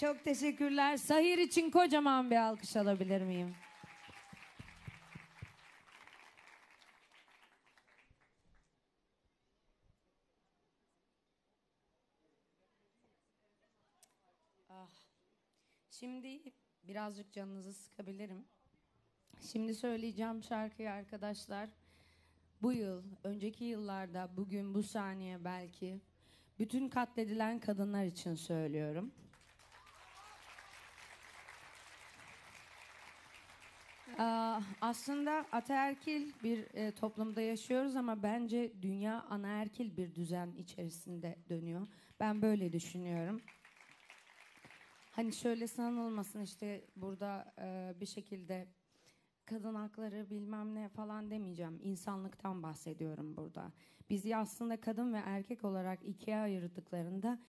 Çok teşekkürler. Sahir için kocaman bir alkış alabilir miyim? Ah. Şimdi birazcık canınızı sıkabilirim. Şimdi söyleyeceğim şarkıyı arkadaşlar. Bu yıl, önceki yıllarda, bugün, bu saniye belki bütün katledilen kadınlar için söylüyorum. Aslında ataerkil bir e, toplumda yaşıyoruz ama bence dünya anaerkil bir düzen içerisinde dönüyor. Ben böyle düşünüyorum. Hani şöyle sanılmasın işte burada e, bir şekilde kadın hakları bilmem ne falan demeyeceğim. İnsanlıktan bahsediyorum burada. Bizi aslında kadın ve erkek olarak ikiye ayırdıklarında